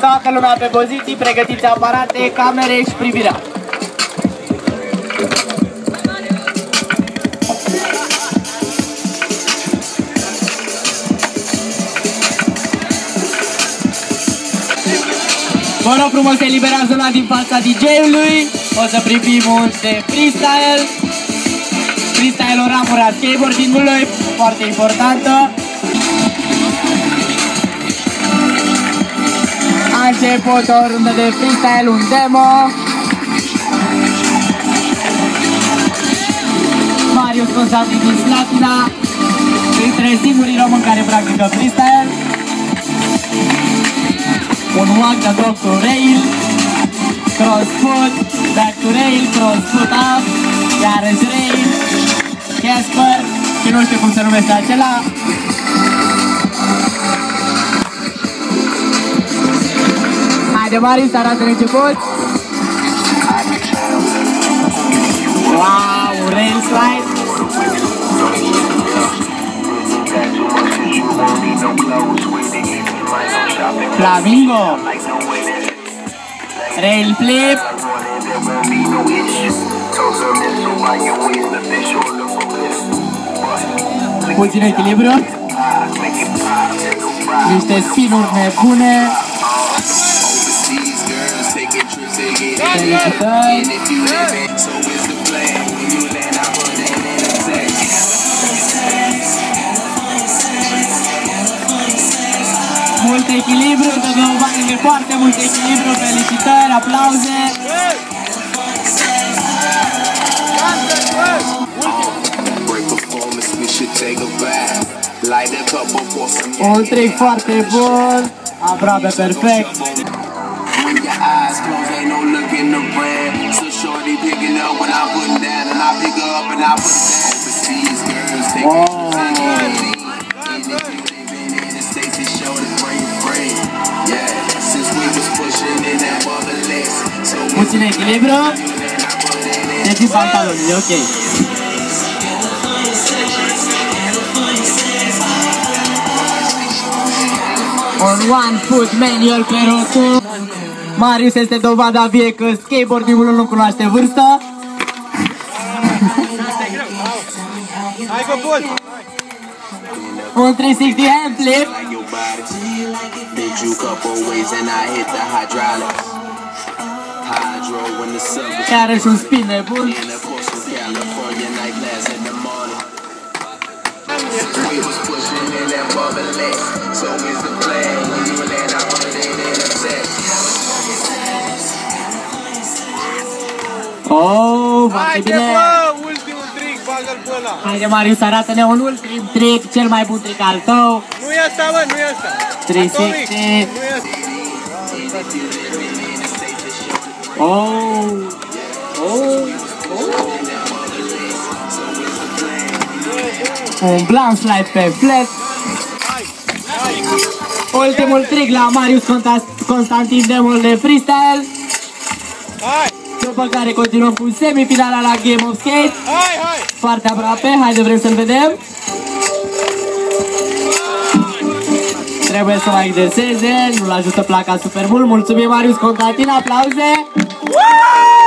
Toată lumea pe poziții, pregătiți aparate, camere și privirea. Vă rog frumos, se eliberează zona din fața DJ-ului. O să privim un de freestyle. Freestyle o ramură a skateboarding-ului, foarte importantă. Început o rundă de freestyle, un demo. Marius Constantin din Slatina, dintre singurii români care practică freestyle un walk the dog to rail, cross foot, back to rail, cross foot up, iarăși rail, Casper, și nu știu cum se numește acela. Haide, Marius, arată început. Wow, rail slide. Flamingo. Rail flip. Puțin echilibru. Niște spinuri nebune. Felicitări. mult echilibru, dă dovadă de foarte mult echilibru, felicitări, aplauze. Un trick foarte bun, aproape perfect. getting the bread. So shorty picking up when I put down, and I pick up and I put it back. But these girls, they oh. Mucho equilibrio. Ok. On one foot manual pero two Marius este dovada vie că skateboarding-ul nu cunoaște vârstă. Hai că poți! Un 360 hand flip. They juke up always and I hit the hydraulics. Hydro when the sun was Iarăși un spin nebun. in of course from California night class in the morning. We was pushing in Oh, foarte Haide, bine. bă! Ultimul trick, bagă-l pe ăla! Haide, Marius, arată-ne un ultim trick, cel mai bun trick al tău. Nu e asta, bă, nu e asta! 360. Atomic, Nu e asta! Oh, oh, oh. Un blank slide pe flat. Ultimul trick la Marius Conta- Constantin Demol de freestyle. Hai, După care continuăm cu semifinala la Game of Skate. hai, hai! Foarte aproape, haide vrem să-l vedem. Trebuie să mai exerseze, nu-l ajută placa super mult. Mulțumim Marius Constantin, aplauze! Woo!